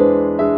you